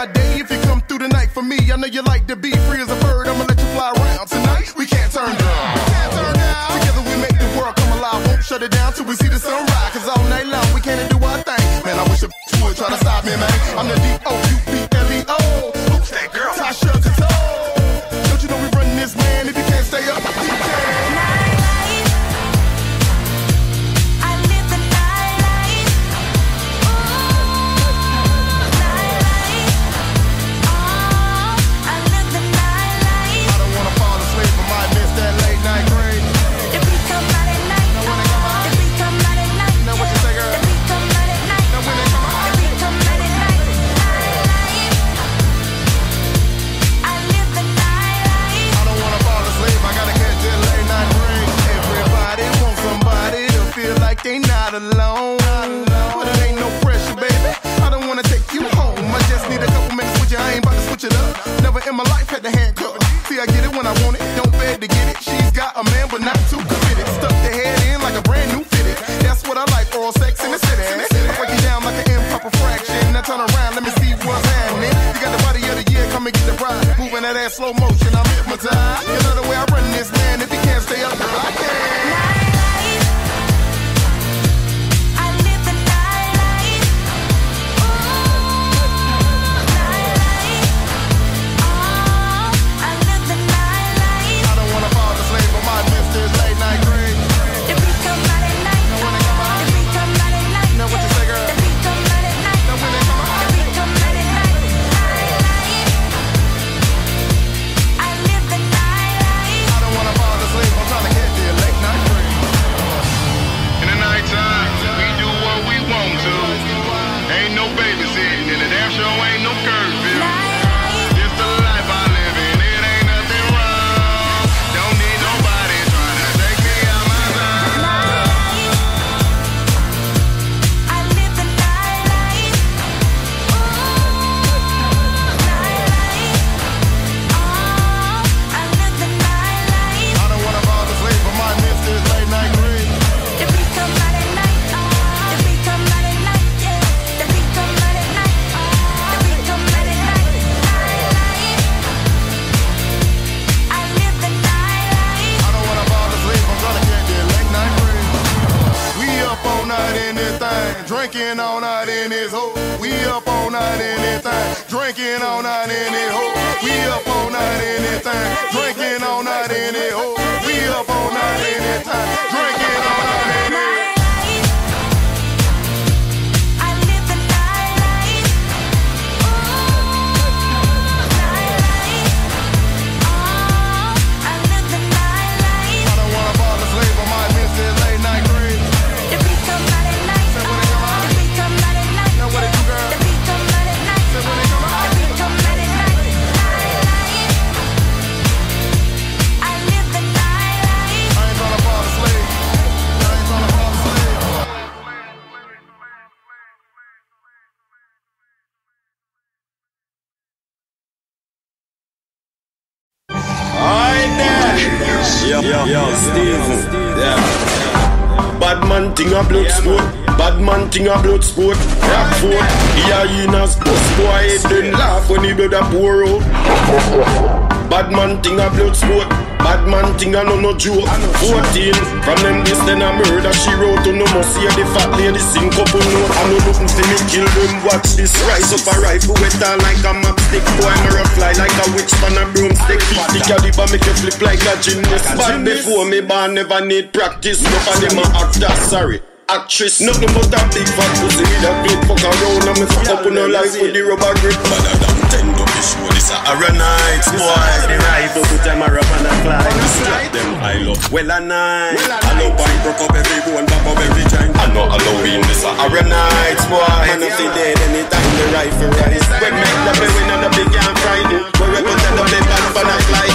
my day if you come through the night for me. I know you like to be free as a bird. I'ma let you fly around tonight. We can't turn down. Can't turn down. Together we make the world come alive. Won't shut it down till we see the sunrise. But it ain't no pressure, baby. I don't wanna take you home. I just need a couple minutes with you, I ain't about to switch it up. Never in my life had the handcuff. See, I get it when I want it, don't beg to get it. She's got a man, but not too committed. Stuck the head in like a brand new fitted. That's what I like, oral sex in the city. I break you down like an improper fraction. Now turn around, let me see what's happening. You got the body of the year, come and get the ride. Moving that ass slow motion, I'm hypnotized. You know the way I run this, man. If you can't stay up, I can. This thing a blood sport. Bad man thing a blood sport. Rock foot. Yeah, you know, bust boy then laugh when he blood a pour out. Bad man thing a blood sport. Bad man thing a no no joke. 14 from them this then a murder she wrote to no more hear the fat lady sing couple no. I know nothing for me kill them. Watch this rise up a rifle wetter like a matchstick. Boy, me fly like a witch on a broomstick. The caliber make you flip like a gymnast. Bad before me born never need practice. No of them a actor, sorry. Actress, nothing but a big fat pussy with a clip fuck around and me fuck up on her life with the rubber grip. Better than ten to be sure this a Ara nights, boy. The rifle put them a rub and a fly. Slap them I love well a night. I know wine broke up every bone, pop up every joint. I know Halloween this a Ara nights, boy. Man of the dead anytime the rifle rise. We make the play when the big and frightened. We represent the big bad for night life,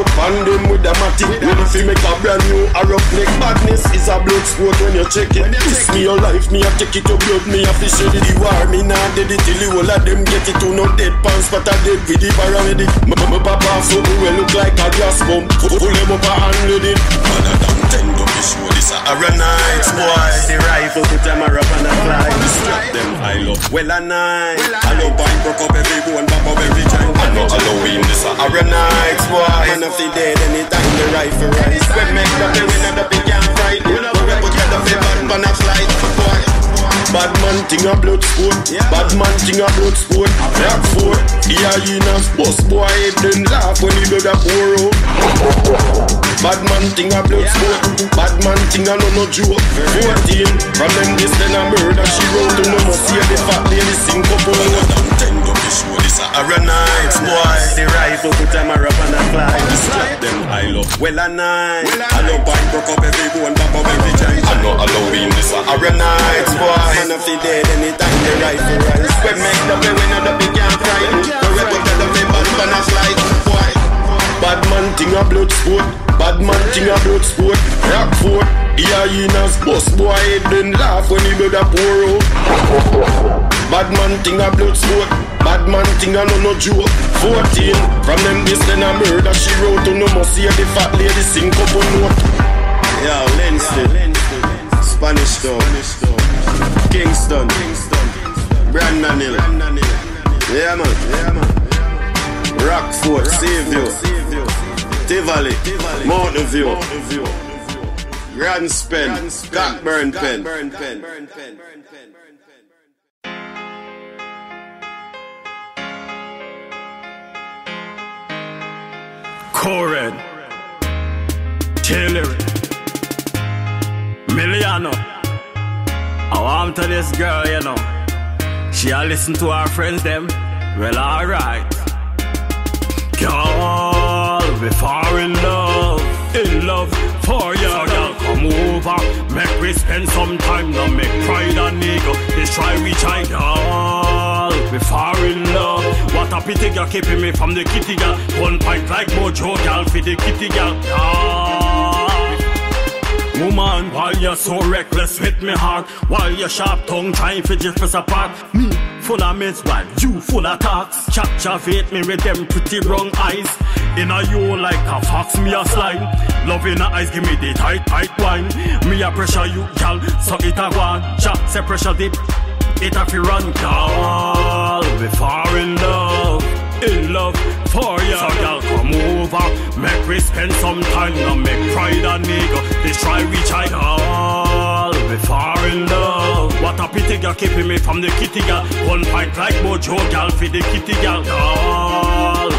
up on them with a matic. When if you make a brand new a rough neck badness is a blood sport when you check it. This me your life, me a take it to blood, me a fish it. You are me now dead it till you all of them get it to no dead pants, but I dead with the paramedic. My papa so we will look like a gas bomb. Pull them up and handle it. Man, I ten be this a Arrow night, boy. The rifle put them a up and a fly. Strap them high up. Well a night. I know bike broke up every bone, pop up every time. I know Halloween this a Arrow night, boy. Man if they dead anytime the rifle rise. We make the we know the big man thing a blood sport. Bad man thing a blood sport. Rock four. The hyenas bust boy head then laugh when the blood a pour out. Bad man thing a blood sport. Bad man thing a no no joke. 14. From them this then a murder she wrote to no must see the fat lady sing couple. Them ten to be sure this a Arrow night boy. The rifle put them a up and a fly. Strap them high up. Well a night. I know bike broke up every bone, pop up every time. I know Halloween this a Arrow night boy. Man of the dead anytime the rifle rise. We make the way we know the big can't cry. We put the way bad man a flight boy. Bad man thing a blood sport. Bad man thing a blood sport. Rock fort. The hyenas bust boy head then laugh when the blood a pour out. Bad man thing a blood sport. Bad man thing a no no joke. 14. From them this then a murder she wrote to no must hear the fat lady sing couple note. Yo, Lindsay. Spanish Town. Kingston. Brandon Hill. Yeah man. Yeah. Rockfort, Seaview. Tivoli, Mountain View, Grants Pen, Cockburn Pen. Cored, Taylor, Miliano. I want to this girl, you know. She a listen to her friends, them. Well, alright. Girl, we fall in love, in love for you. So, girl, come over, make we spend some time. Now make pride and ego. This try we try, girl. We fall in love. What a pity, girl, keeping me from the kitty girl. One pint like Mojo, girl, for the kitty girl. Girl. Woman, while you're so reckless with me heart, while your sharp tongue trying to drift us apart, me full of miss while you full of talks. Chat chavate me with them pretty wrong eyes. In a you like a fox, me a slime. Love in the eyes, give me the tight, tight wine. Me a pressure you, gal, so it a one. Chat, say pressure deep, it a fi run, gal. We fall in love, in love for ya. So gal, come over, make we spend some time. Now make pride and ego, this try we try, gal. We fall in love. What a pity, girl, keeping me from the kitty gal. One pint like Mojo, gal, for the kitty gal, gal.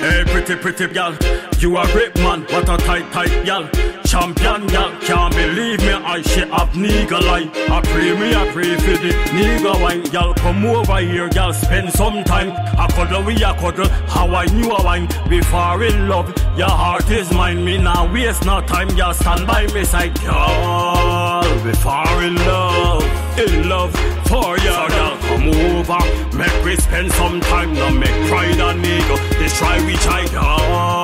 Hey, pretty, pretty gal, you a great man. What a tight, tight gal. Champion gal, can't believe me. I she have nigga line. I pray me, I pray for the nigga wine. Gal, come over here, gal, spend some time. I cuddle, we a cuddle. How I knew a wine. We fall in love. Your heart is mine. Me now waste no time. Gal, stand by me side, gal. We fall in love, in love for ya. So, gal, come over, make we spend some time. Now make pride and ego. This try we try, gal.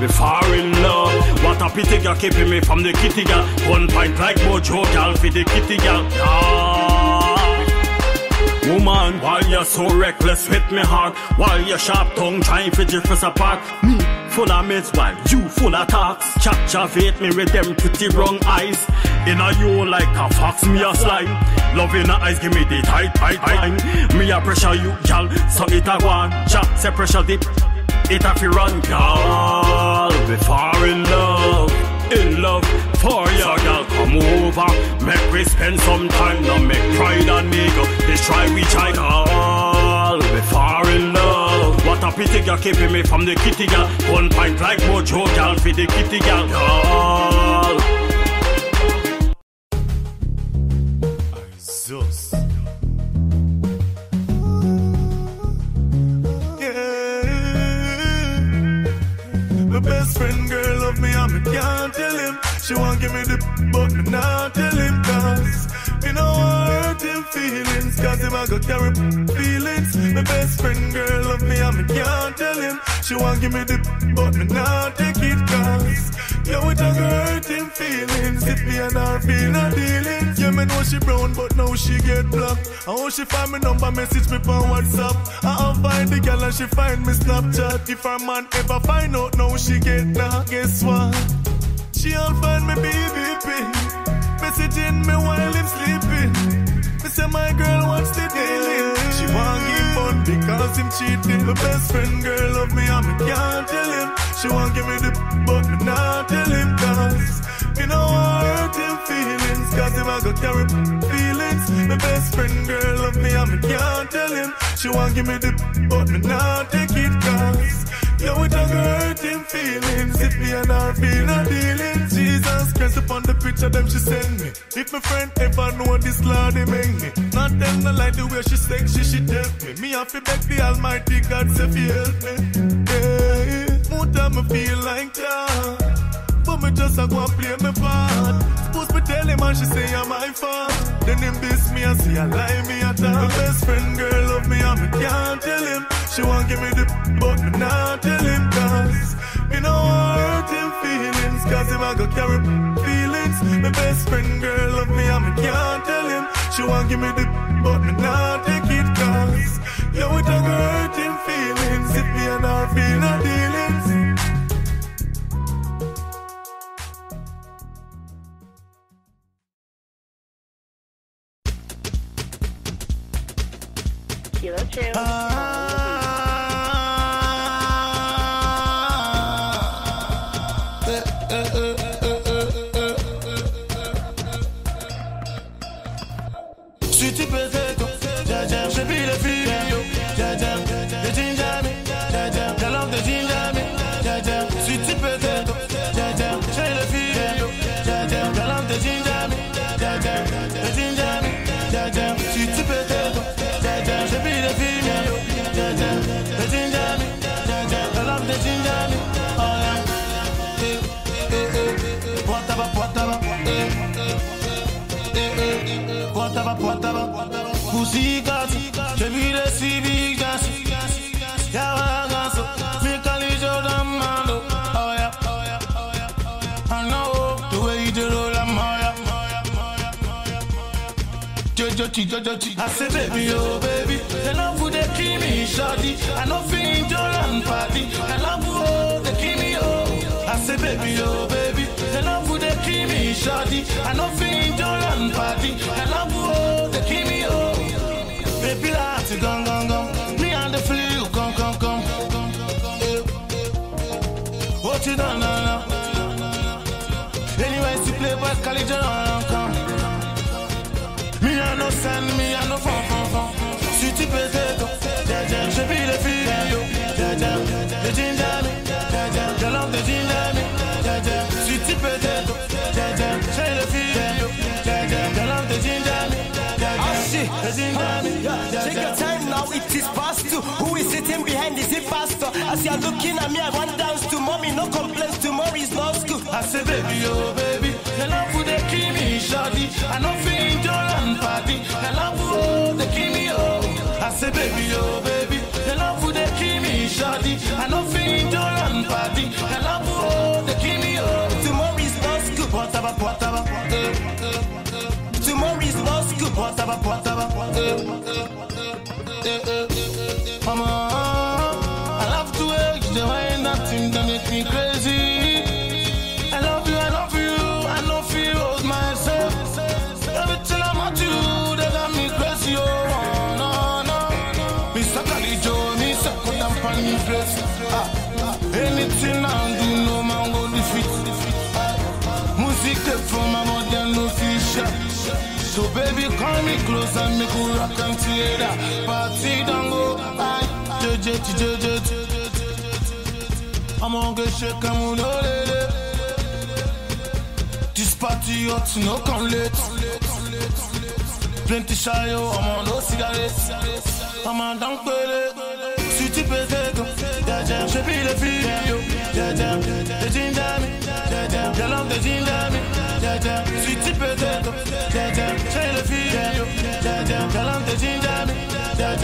We fall in love. What a pity, gal, keeping me from the kitty girl. One pint like Mojo, gal, for the kitty girl. gal. Woman, while you're so reckless with me heart, while your sharp tongue trying to drift apart, me full of miss while you full of talks. Chat chavate me with them pretty wrong eyes. In a you like a fox, me a slime. Love in the eyes, give me the tight, tight line. Me a pressure you, gal, so it a one. Chat say pressure deep, it a fi run, gal. We fall in love, in love for ya. So gal, come over, make we spend some time. Now make pride and ego, this try we try, gal. We fall in love. What a pity, girl, keeping me from the kitty girl. One pint like Mojo, gal, for the kitty girl. girl. Zeus. She want give me the but me not tell him cause me no want hurt him feelings cause him a go carry feelings. My best friend girl love me and me can't tell him. She want give me the but me not take it cause Yo, it a hurt him feelings If me and her feel no dealings Yeah, me know she brown but now she get blocked I oh, how she find me number message me on WhatsApp I find the girl and she find me Snapchat If her man ever find out now she get now Guess what? She all find me BBP Messaging me while I'm sleeping me say my girl wants the dealing. She want give fun because him cheating. My best friend girl love me and me can't tell him. She want give me the but me not tell him cause me no hurt him feelings cause him I go carry feelings. My best friend girl love me and me can't tell him. She want give me the but me not take it cause Yo, it a him feelings. If me and her feel a dealing Jesus Christ upon the picture them she send me. If my friend ever know this he make me. Not them no like the way she sexy, she tell me. Me have to beg the almighty God fi help me. Yeah, more time I feel like that me just a go and play my part. Supposed me tell him and she say I'm my fault Then him diss me and say I lie me at all My best friend girl love me and me can't tell him. She won't give me the but me not tell him cause Me no hurt him feelings Cause him I go carry feelings. My best friend girl love me and me can't tell him. She won't give me the but me not take it cause Yo it a hurt him feelings. If me and her feel dealings Kilo two. Jojo Chi, Jojo Chi. I say baby, oh baby, the love would they kill me, shawty. I know feel Jordan party, the love would they kill me, oh. I say baby, oh baby, the love would they kill me, shawty. I know feel Jordan party, the love would they kill me, oh. Baby, let's go, go, go. Me and the flu, come, come, come. Eh. What you done now? Anyway, see play boy, college, and Take your time now, it is past two. Who is sitting behind? Is it pastor? As you're looking at me, I want dance to mommy. No complaints, tomorrow is no school. I say baby, oh baby, Mama, I love to work, the way you that thing make me crazy. I love you, I love you, I know feel hold myself. Everything at you, they got me crazy, oh no, no. Mr. Calijo, Mr. On me place. Ah, ah. anything I do, no man go defeat. Ah, Music take from my and no fish. So baby, me close and make rock and together. Party don't go, aye, jeje, jeje, jeje. I'm gonna get shake and move, no lady. This party hot, no come late. Plenty shy, yo, I'm on no cigarettes. I'm on down pele. Sweetie potato, yeah, jam. She be the feel, yo, yeah, jam. The ginger me, yeah, jam. You love the ginger me, yeah, jam. Sweetie potato, yeah, jam. She the feel, yo, yeah, jam. You love the ginger me, yeah,